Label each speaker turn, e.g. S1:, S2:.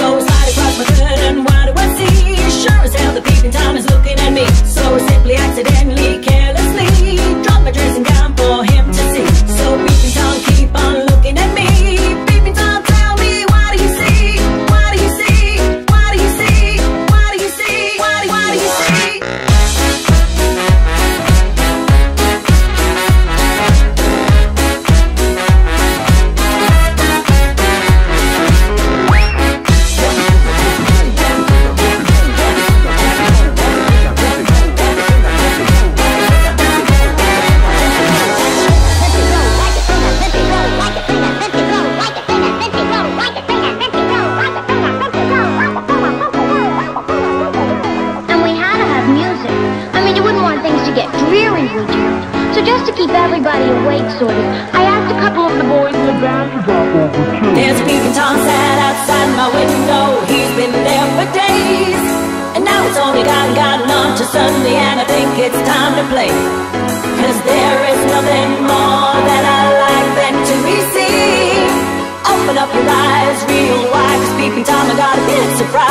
S1: so I slide across my turn and why do I see? Sure as hell the peeping Tom.
S2: Keep everybody awake, sort of. I asked a couple of
S3: the boys in the band to drop over too.
S1: There's peeping Tom sat outside my window. He's been there for days. And now it's only gotten, gotten on to Sunday, and I think it's time to play. Cause there is nothing more that I like than to be seen. Open up your eyes real wide, cause peeping Tom, I got a bit surprised.